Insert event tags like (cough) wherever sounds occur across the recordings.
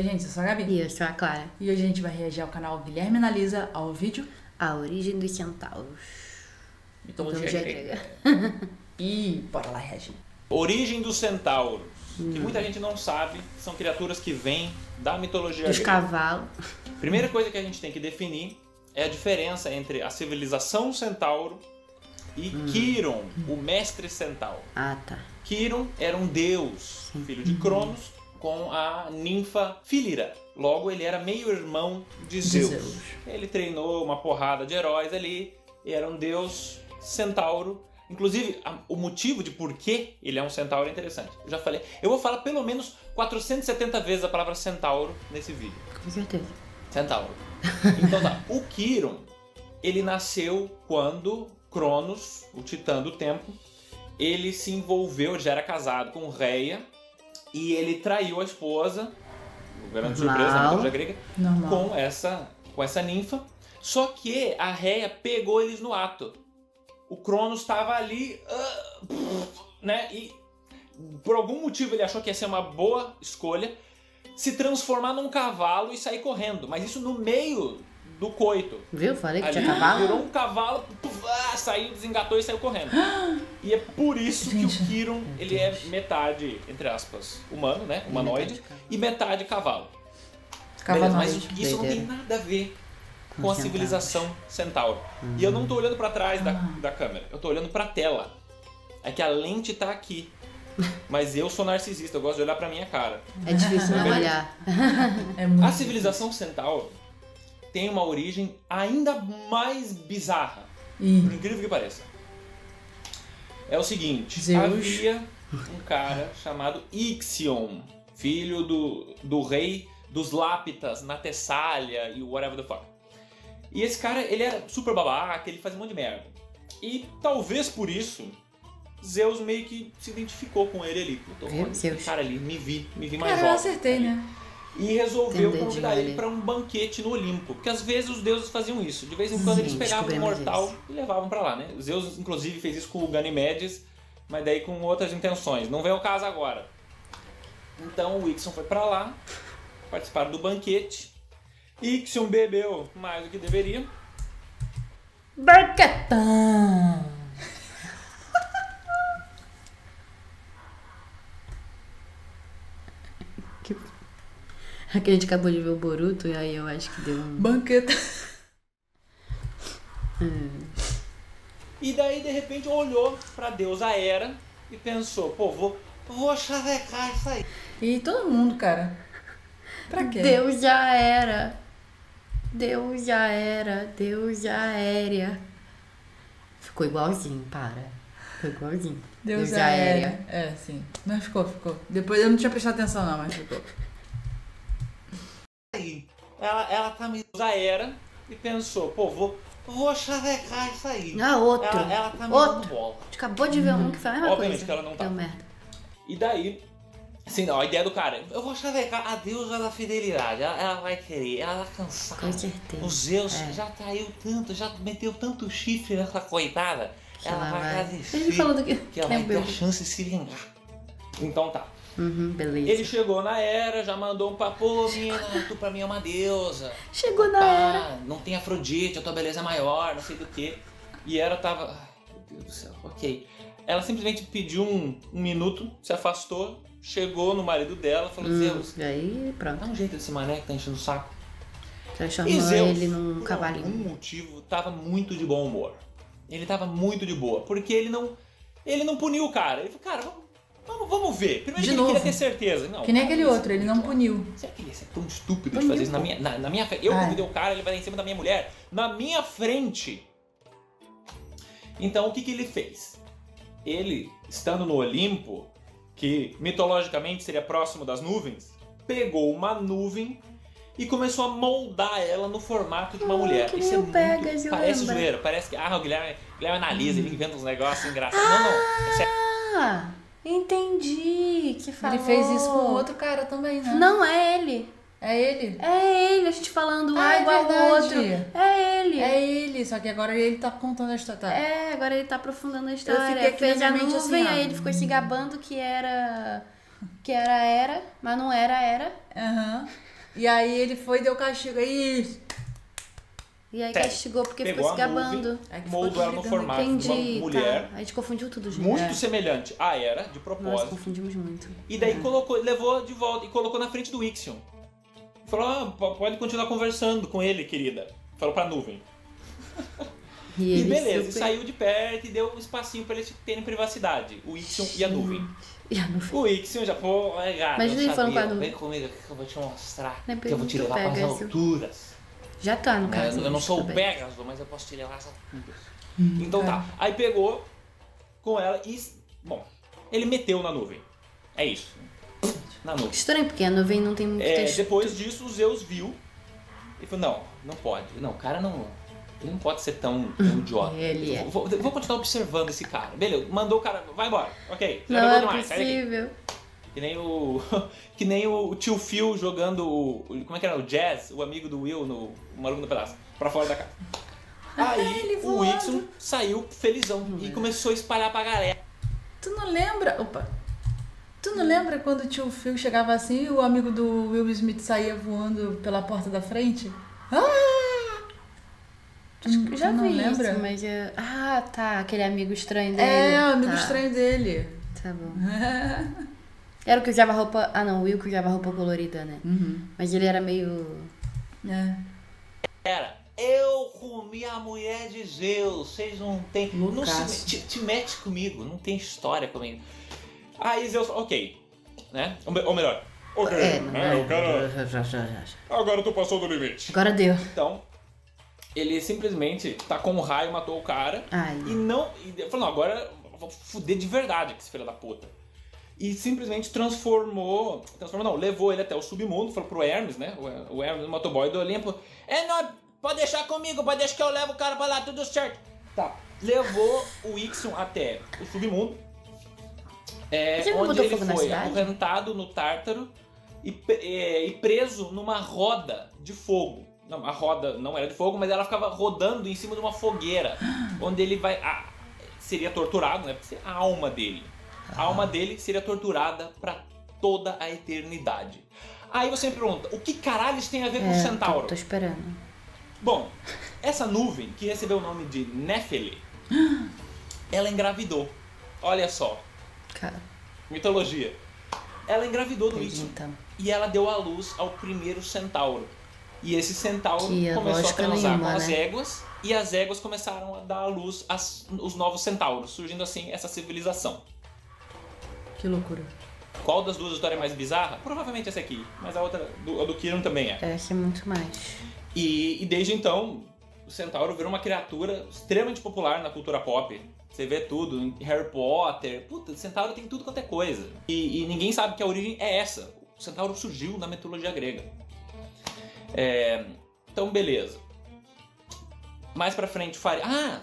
Oi, gente, eu sou a Gabi. E eu sou a Clara. E hoje a gente vai reagir ao canal Guilherme Analisa ao vídeo A origem dos centauros. Mitologia Mitologia Grega. E bora lá reagir. Origem dos centauros, que muita gente não sabe, são criaturas que vêm da mitologia Dos grega. cavalos. Primeira coisa que a gente tem que definir é a diferença entre a civilização centauro e Quiron, o mestre centauro. Ah, tá. Quiron era um deus, filho de Cronos, com a ninfa Filira. Logo, ele era meio-irmão de Zeus. Zeus. Ele treinou uma porrada de heróis ali, e era um deus centauro. Inclusive, a- o motivo de por que ele é um centauro é interessante. Eu já falei. Eu vou falar pelo menos 470 vezes a palavra centauro nesse vídeo. Com certeza. Centauro. (laughs) Então tá, o Quiron, ele nasceu quando Cronos, o titã do tempo, ele se envolveu, já era casado com Reia, e ele traiu a esposa, grande surpresa na Normal. mitologia grega, Normal. com essa, com essa ninfa. Só que a Reia pegou eles no ato. O Cronos estava ali, ah, né? E por algum motivo ele achou que ia ser uma boa escolha se transformar num cavalo e sair correndo. Mas isso no meio do coito. Viu? Falei que Ali, tinha cavalo. Virou um cavalo, puf, ah, saiu, desengatou e saiu correndo. E é por isso que Gente. o Kiron ele é metade, entre aspas, humano, né? Humanoide, metade cavalo. e metade cavalo. Cavalo Beleza, mas isso não tem nada a ver Com com a centauros. civilização centauro. E eu não tô olhando pra trás da, Ah. da câmera, eu tô olhando pra tela. É que a lente tá aqui. (laughs) Mas eu sou narcisista, eu gosto de olhar pra minha cara. É difícil não olhar. É muito A civilização centauro tem uma origem ainda mais bizarra, Ih, por incrível que pareça. É o seguinte, Zeus. havia um cara chamado Ixion, filho do, do rei dos Lápitas na Tessália e whatever the fuck. E esse cara, ele era super babaca, ele fazia um monte de merda. E talvez por isso, Zeus meio que se identificou com ele ali. Puta, cara ali, me vi, me vi mais cara, eu jovem. acertei, ali. né? E resolveu um convidar ele para um banquete no Olimpo. Porque às vezes os deuses faziam isso. De vez em quando Sim, eles pegavam um mortal isso. e levavam para lá, né? Zeus, inclusive, fez isso com o Ganimedes, mas daí com outras intenções. Não vem ao caso agora. Então o Ixion foi para lá, participaram do banquete. Ixion bebeu mais do que deveria. Barcatã! Aqui a gente acabou de ver o Boruto e aí eu acho que deu um. Banqueta. E daí, de repente, olhou pra deusa Hera e pensou: pô, vou, vou chavecar isso aí. E todo mundo, cara. Pra quê? Deus já era. Deus já era. Deus já aérea. Ficou igualzinho, para. Ficou igualzinho. Deus já aérea. É, sim. Mas ficou, ficou. Depois eu não tinha prestado atenção, não, mas ficou. Ela, ela tá me deusa Hera e pensou: pô, vou, vou chavecar isso aí. Ah, outro. Ela, ela tá me dando outro. bola. A gente acabou de ver um que foi a mesma Obviamente coisa. que ela não tá. Deu merda. E daí, assim, não, a ideia do cara, eu vou chavecar a deusa da fidelidade. Ela, ela vai querer, ela tá cansada. Com certeza. O Zeus É. já traiu tanto, já meteu tanto chifre nessa coitada. Que ela, ela vai vai- desistir. Ele falou do que- que ela vai ter a chance de se vingar. Então tá. Uhum, beleza. Ele chegou na era, já mandou um papo, menina, tu pra mim é uma deusa. Chegou na era. Ah, não tem Afrodite, a tua beleza é maior, não sei do que. E Hera tava. Ai, meu Deus do céu, ok. Ela simplesmente pediu um, um minuto, se afastou, chegou no marido dela falou: Hum, Zeus, e aí, pronto. dá um jeito desse mané que tá enchendo o saco. Transformou E Zeus, ele num por cavalinho. algum motivo, tava muito de bom humor. Ele tava muito de boa, porque ele não. Ele não puniu o cara. Ele falou, cara, vamos, vamos, vamos ver. Primeiro De que ele novo. queria ter certeza. Não, Que nem cara, aquele outro, é ele não puniu. Será que ele ser tão estúpido de Puniu, fazer isso na minha, na, na minha frente? Eu Ah, é. convidei o cara, ele vai em cima da minha mulher. Na minha frente. Então, o que, que ele fez? Ele, estando no Olimpo, que mitologicamente seria próximo das nuvens, pegou uma nuvem e começou a moldar ela no formato de uma Ah, mulher. Isso é o muito. Pegasus, parece lembra? zoeira, parece que. Ah, o Guilherme, Guilherme analisa, ele inventa uns negócios engraçados. Não, não. É. Ah, entendi. Que falou. Ele fez isso com outro cara também, né? Não é ele. É ele? É ele, a gente falando um Ah, é igual ao outro. É ele. É ele, só que agora ele tá contando a história. Tá? É, agora ele tá aprofundando a história. aqui Fez a nuvem, assim, aí ele ficou se gabando que era. Que era era, mas não era era. Aham. E aí ele foi e deu castigo. Aí, E aí Sério, castigou porque pegou ficou se gabando. É que moldou ela no formato de Entendi, uma mulher tá. A gente confundiu tudo, gente. muito É. semelhante à Era, de Nós propósito. confundimos muito. E daí colocou, levou de volta e colocou na frente do Ixion. Falou, ah, po- pode continuar conversando com ele, querida. Falou pra nuvem. (laughs) E, E, ele beleza, super- saiu de perto e deu um espacinho pra eles terem privacidade. O Ixion e a nuvem. E a nuvem. O Ixion já, pô, é gato, Imagina ele falando com a nuvem. Vem comigo que eu vou te mostrar. Não é que eu vou te levar para as Pegasus. alturas. Já tá, no né? caso. eu não sou o bem. Pegasus, mas eu posso te levar às alturas. então tá. Aí pegou com ela e. Bom, ele meteu na nuvem. É isso. Na nuvem. Estranho, porque a nuvem não tem muito É, texto. depois disso, o Zeus viu e falou: não, não pode. Não, o cara não. Ele não pode ser tão, tão (laughs) idiota. Ele é. Vou, vou continuar observando esse cara. Beleza, mandou o cara. Vai embora. Ok. Não é possível. Que nem o. (laughs) Que nem o tio Phil jogando o. Como é que era? O Jazz, o amigo do Will no o Maluco no Pedaço, pra fora da casa. Aí Ele o. Ixon saiu felizão e começou a espalhar pra galera. Tu não lembra? Opa! Tu não lembra quando o tio Phil chegava assim e o amigo do Will Smith saía voando pela porta da frente? Ah! Tu, Já não vi lembra? isso, mas... é- Ah, tá. Aquele amigo estranho dele. É, o amigo tá. estranho dele. Tá bom. (laughs) Era o que usava roupa... Ah, não. O Will que usava roupa colorida, né? Uhum. Mas ele era meio... É. Era. Eu comi a mulher de Zeus, vocês não tem. Não se, te, te mete comigo, não tem história comigo. Aí Zeus ok. Né? Ou, me- ou melhor, ok. É, né? O cara. Já, já, já, já. Agora tu passou do limite. Agora deu. Então, ele simplesmente tacou um raio, matou o cara. Ai. E não. E falou, não, agora eu vou fuder de verdade com esse filho da puta. E simplesmente transformou. Transformou, não, levou ele até o submundo, falou pro Hermes, né? O, Hermes, o motoboy do Olimpo. É, não, pode deixar comigo, pode deixar que eu levo o cara pra lá, tudo certo. Tá. Levou o Ixion até o submundo. É, onde ele foi acorrentado no Tártaro e, é, e preso numa roda de fogo. Não, a roda não era de fogo, mas ela ficava rodando em cima de uma fogueira, (gasps) onde ele vai. ah, seria torturado, né? Porque seria a alma dele. A alma dele seria torturada pra toda a eternidade. Aí você me pergunta, o que caralho isso tem a ver com o É, centauro? tô, tô esperando. Bom, essa nuvem, que recebeu o nome de Néfele, (gasps) ela engravidou. Olha só, Cara, mitologia. Ela engravidou do entendi então. e ela deu à luz ao primeiro centauro. E esse centauro Que é começou a transar nenhuma, com as né? éguas e as éguas começaram a dar à luz as- os novos centauros, surgindo assim essa civilização. Que loucura. Qual das duas histórias é mais bizarra? Provavelmente essa aqui, mas a outra, do, a do Kiron também é. Essa é muito mais. E, e desde então, o centauro virou uma criatura extremamente popular na cultura pop. Você vê tudo, em Harry Potter. Puta, o centauro tem tudo quanto é coisa. E, e ninguém sabe que a origem é essa. O centauro surgiu na mitologia grega. É, então, beleza. Mais pra frente, faria. Ah!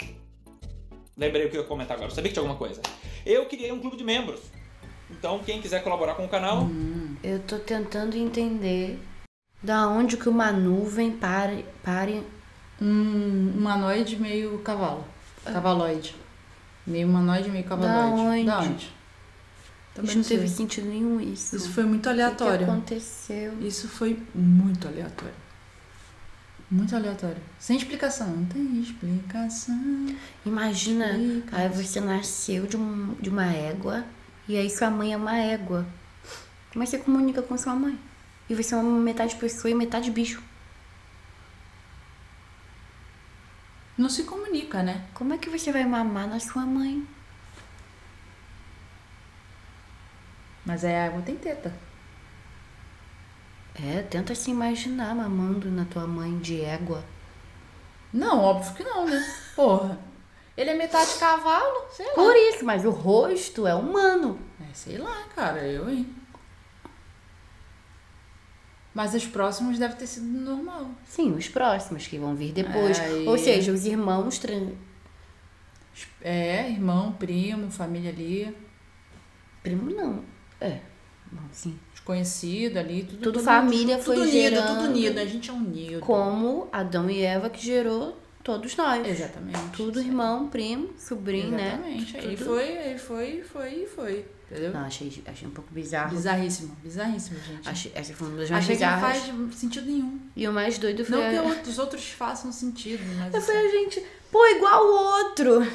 Lembrei o que eu ia comentar agora. Eu sabia que tinha alguma coisa. Eu criei um clube de membros. Então, quem quiser colaborar com o canal, Eu tô tentando entender da onde que uma nuvem pare. pare Um humanoide meio cavalo. Cavaloide. Meio humanoide, meio cavaloide. onde? Da onde? Também Isso não teve sentido nenhum isso. Isso foi muito O que que aleatório. aconteceu? Isso foi muito aleatório. Muito aleatório. Sem explicação. Não tem explicação. Imagina, Explica. aí você nasceu de, um, de uma égua e aí sua mãe é uma égua. Como é que você comunica com sua mãe? E você é uma metade pessoa e metade bicho. Não se comunica, né? Como é que você vai mamar na sua mãe? Mas é água tem teta. É, tenta se imaginar mamando na tua mãe de égua. Não, óbvio que não, né? Porra. Ele é metade cavalo? Sei lá. Por isso, mas o rosto é humano. É, sei lá, cara. Eu, hein? Mas os próximos devem ter sido normal. Sim, os próximos que vão vir depois. Aí- Ou seja, os irmãos. tran- É, irmão, primo, família ali. Primo não. É. Bom, sim. Desconhecido ali, tudo. Tudo família tudo foi unido, gerando. tudo unido. A gente é unido. Como Adão e Eva que gerou todos nós. Exatamente. Tudo irmão, primo, sobrinho, né? Exatamente. Aí Tudo. foi, aí foi, foi, foi. Entendeu? Não, achei, achei um pouco bizarro. Bizarríssimo, bizarríssimo, gente. Achei, essa foi uma das mais Achei que não bizarras. faz sentido nenhum. E o mais doido foi. Não a- que outros- os outros façam sentido, mas. Eu falei, a gente, pô, igual o outro.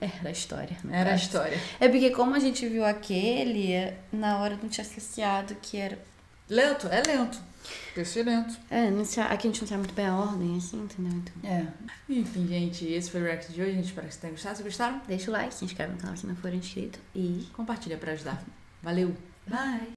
Era a história. Era a caso. história. É porque como a gente viu aquele, na hora não tinha associado que era. Lento, é lento. Peixe lento. É, não aqui a gente não sabe muito bem a ordem, assim, entendeu? Então, É. Enfim, gente, esse foi o react de hoje. A gente espera que vocês tenham gostado. Se gostaram, deixa o like, se inscreve no canal se não for inscrito e compartilha pra ajudar. Valeu! bye!